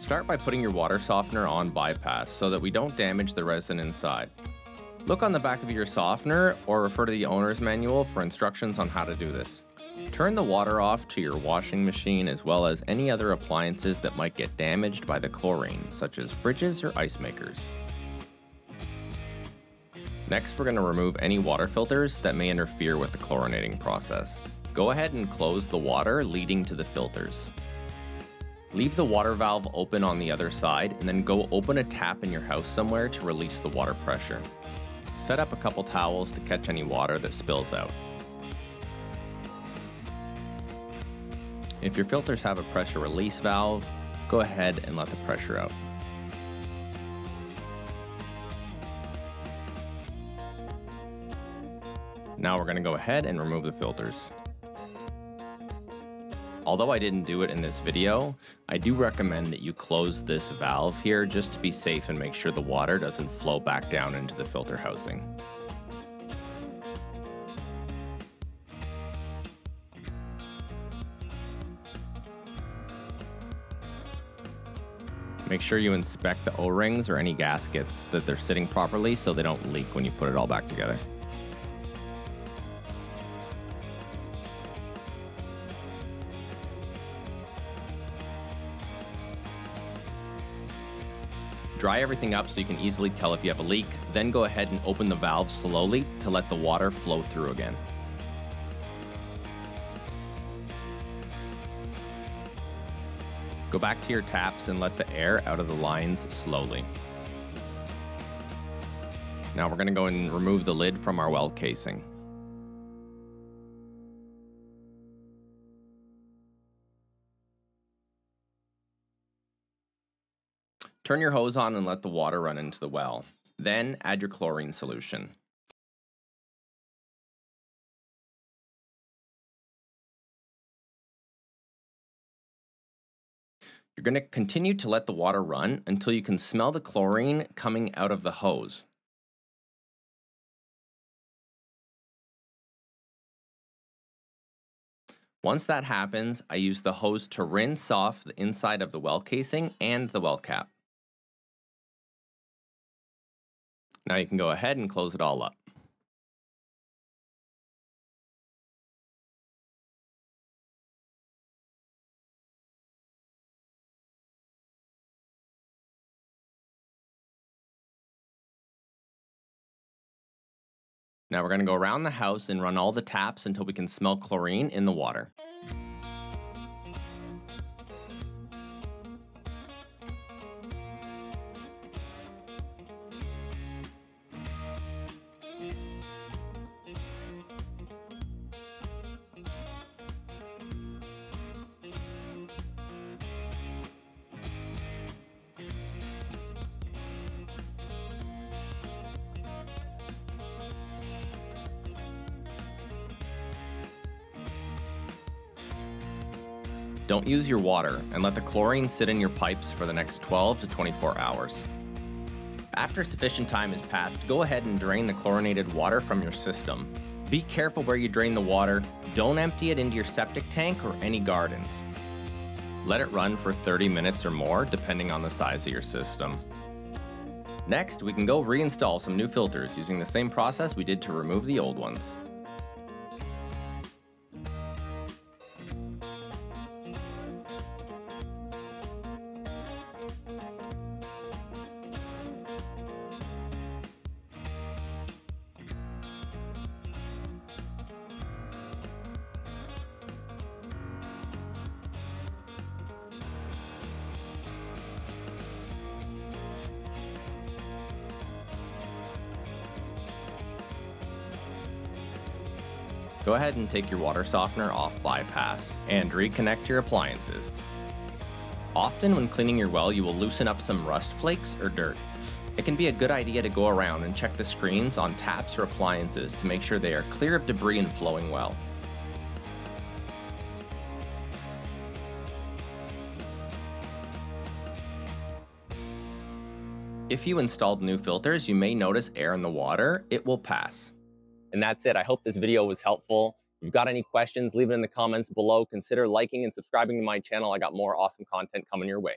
Start by putting your water softener on bypass so that we don't damage the resin inside. Look on the back of your softener or refer to the owner's manual for instructions on how to do this. Turn the water off to your washing machine as well as any other appliances that might get damaged by the chlorine, such as fridges or ice makers. Next, we're going to remove any water filters that may interfere with the chlorinating process. Go ahead and close the water leading to the filters. Leave the water valve open on the other side and then go open a tap in your house somewhere to release the water pressure. Set up a couple towels to catch any water that spills out. If your filters have a pressure release valve, go ahead and let the pressure out. Now we're going to go ahead and remove the filters. Although I didn't do it in this video, I do recommend that you close this valve here just to be safe and make sure the water doesn't flow back down into the filter housing. Make sure you inspect the O-rings or any gaskets that they're sitting properly so they don't leak when you put it all back together. Dry everything up so you can easily tell if you have a leak, then go ahead and open the valve slowly to let the water flow through again. Go back to your taps and let the air out of the lines slowly. Now we're going to go and remove the lid from our well casing. Turn your hose on and let the water run into the well. Then add your chlorine solution. You're going to continue to let the water run until you can smell the chlorine coming out of the hose. Once that happens, I use the hose to rinse off the inside of the well casing and the well cap. Now you can go ahead and close it all up. Now we're going to go around the house and run all the taps until we can smell chlorine in the water. Don't use your water and let the chlorine sit in your pipes for the next 12 to 24 hours. After sufficient time has passed, go ahead and drain the chlorinated water from your system. Be careful where you drain the water. Don't empty it into your septic tank or any gardens. Let it run for 30 minutes or more, depending on the size of your system. Next, we can go reinstall some new filters using the same process we did to remove the old ones. Go ahead and take your water softener off bypass and reconnect your appliances. Often when cleaning your well, you will loosen up some rust flakes or dirt. It can be a good idea to go around and check the screens on taps or appliances to make sure they are clear of debris and flowing well. If you installed new filters, you may notice air in the water. It will pass. And that's it. I hope this video was helpful. If you've got any questions, leave it in the comments below. Consider liking and subscribing to my channel. I got more awesome content coming your way.